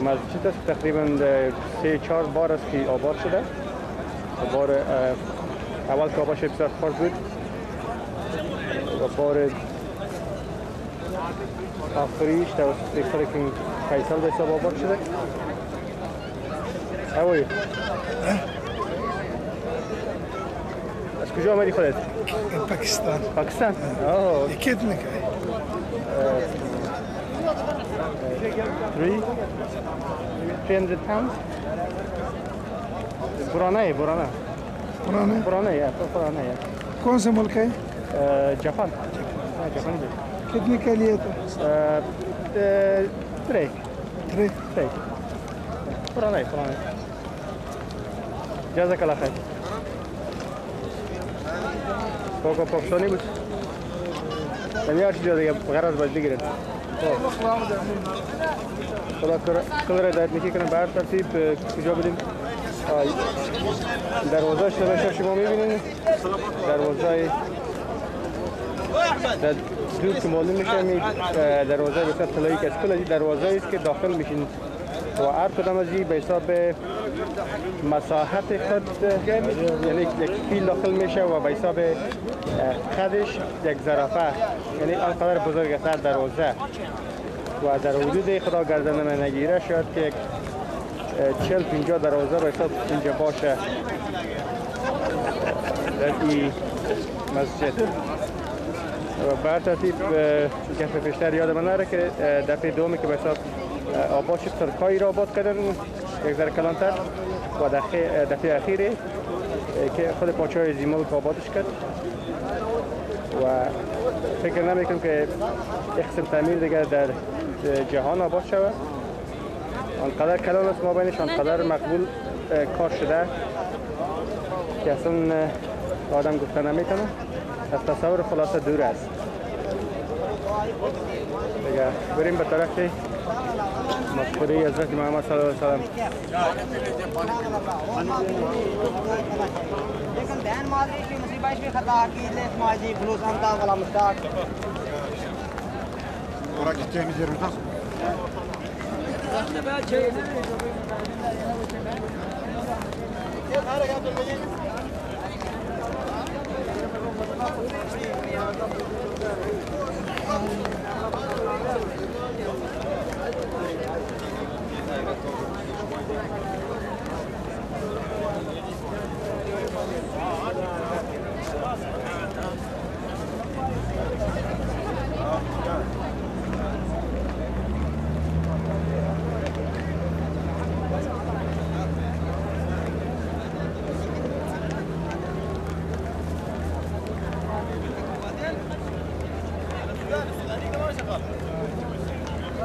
مسجد است. تقریبا سه چهار بار است که آباد شده. بار اول که آبادش بسیار خرد بود. و بار آخریش توسط خلق فیصل به حساب آباد شده. اوی از کجا آمدی خودت؟ پاکستان. پاکستان؟ آه. کت می‌کنی Three? 300 pounds? पुराना पुराना पुराना पुराना है तो पुराना है कौन से मुल्क है जापान हाँ जापान भी कितने के लिए तो थ्री थ्री थ्री पुराना है पुराना है جزاك الله خير کوکو پاکستانی بود نمیار چیزا دیگه غرض باید بگیرن خدا کل را داید میکی کنه بر ترتیب کجا بدیم دروازه شده شما می‌بینین دروازه در دور که میشه می دروازه بسیار طلایی که کل دروازه است که داخل میشین و هر کدام از این به حساب مساحت خود یعنی یک فیل داخل میشه و به حساب خدش یک زرافه یعنی آنقدر بزرگ است دروازه. و در حدود خدا گردن نگیره شاید که چل پینجا دروازه به حساب اینجا باشه. در این مسجد. و بر ترتیب گفت پیشتر یاد من نره که دفعه دومی که به حساب آباد شد ترکایی را آباد کردن یک ذره کلانتر و دفعه اخیره که خود پاچه زیمال که آبادش کرد. و فکر نمی‌کنم که یک قسم تعمیر دیگر در جهان آباد شود. آنقدر کلان است ما بینش آنقدر مقبول کار شده که اصلا آدم گفته نمی‌تونه از تصور خلاصه دور است دیگه بریم به طرف مذکوره حضرت محمد صلی الله علیه وسلم لیکن بہن مادری کی مصیبہ بھی خطا کی اس ماجی خلوص انتا ولا مستاق اورا کی چیز ضرورت ہے رکھنے Thank you.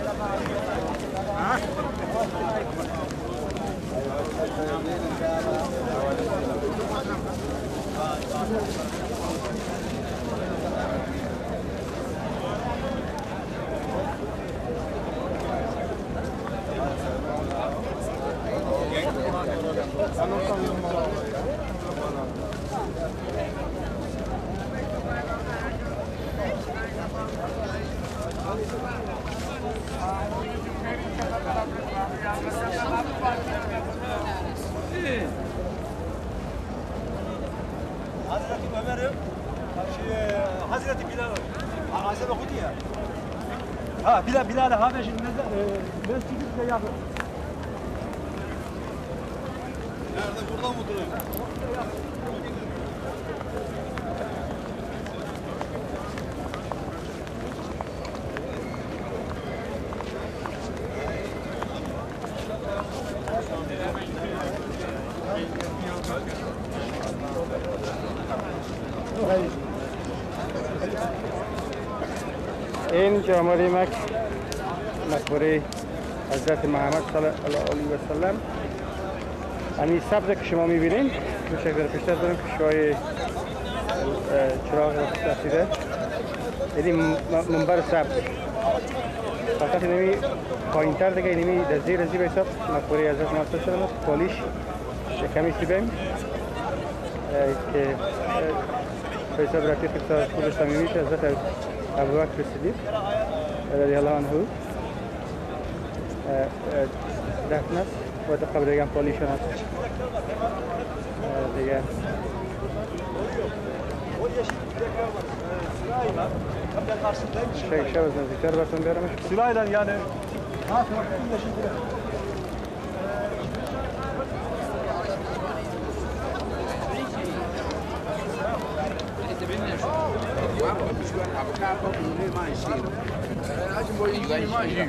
Ah? Ömer'im, şey, Hazreti Bilal, Azem okudu ya. Ha Bilal, Bilal Habeş'in mescidinde yakın. Nerede? Burada mı duruyor? این جامعه مک مقبره حضرت محمد صلی الله علیه و سلم. همین سبز که شما می‌بینین میشه در پیشتر داریم که شوی چراغ رسیده یعنی م- منبر سبز. فقط اینمی پایین تر دیگه اینمی در زیر زیر حساب حضرت محمد صلی الله علیه و سلم پالیش کمی سیبیم که به رفیق که خود صمیمیش حضرت ابوبکر صدیق. anhu rahmat va taqabbalagan polishonat degan Şey, şey, zikr versin vermiş. Sırayla yani. Ha, Avukatlar bunu ne maaşı Hadi boyu 20 yürü.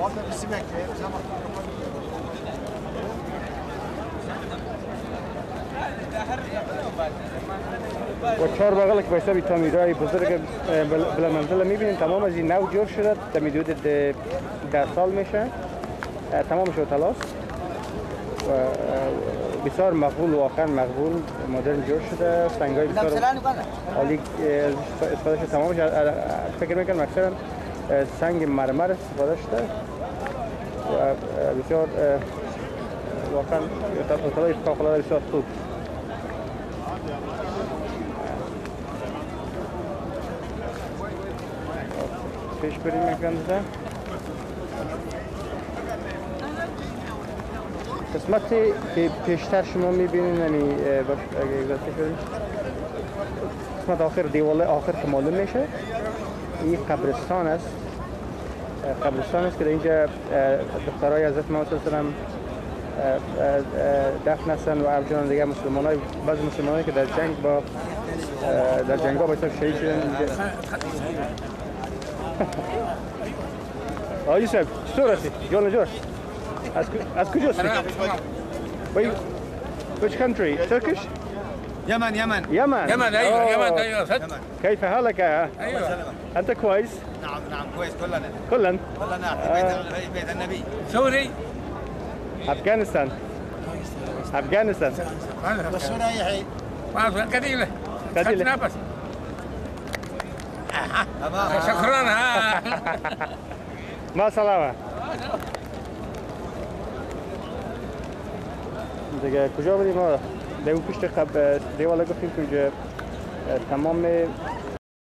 Orada bizi bekleyelim. Tamam. Her yapıyor bazen. و چهار بغل که بایسته بی تامیرهای بزرگ اه، بل- بلندمنزل می‌بینین تمام از این نو جور شده در حدود ده- ده سال میشه. اه، تمامش تلاست و بسیار مقبول واقعا مقبول مدرن جور شده. سنگ های بسیار عالی استفاده شده. اه، فکر می‌کنم اکثرا سنگ مرمر استفاده شده. و بسیار واقعا اطلاع فوق العاده بسیار خوب. پیش بریم یک اندازه قسمتی که پیشتر شما می‌بینین باش اگه اجازه بدین قسمت آخر دیوال آخر که معلوم میشه این قبرستان است قبرستان است که در اینجا دخترای حضرت محمد صلی الله دفن هستن و ابجان دیگه مسلمان های بعض مسلمان که در جنگ با در جنگ ها با شهید شدن آه يوسف شتورتي جونا جور از کجا هستی؟ Which country? Turkish? يمن يمن يمن يمن أيوه يمن أيوه فتح كيف حالك؟ يا؟ أيوه. أنت كويس؟ نعم نعم كويس. كلنا. كلنا. كلنا. بيت آه. بيت النبي. سوري. أفغانستان. أفغانستان. بس رايح قليلة. قليله شكرا ها ما سلامة دیگه کجا بودیم؟ ما اون پشت قب دیوالا گفتیم که تمام